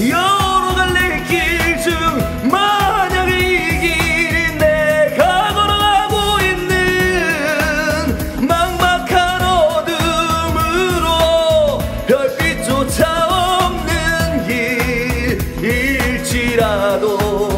여러 갈래 길 중 만약에 이 길이 내가 걸어가고 있는 막막한 어둠으로 별빛조차 없는 길 일지라도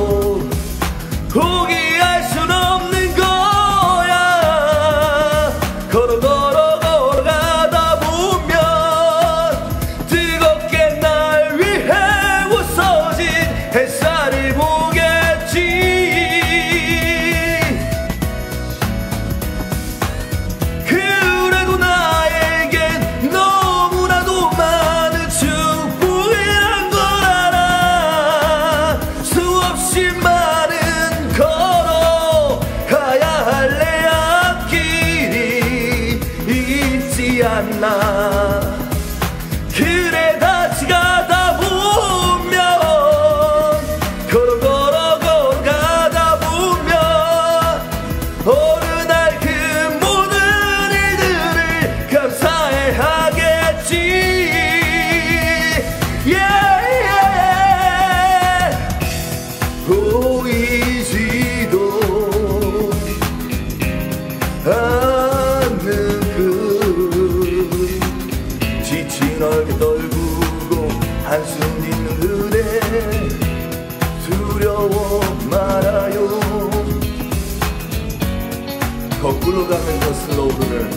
걸어가면서 슬로우를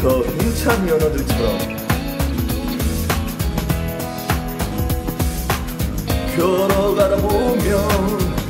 저 힘찬 연어들처럼 걸어가다 보면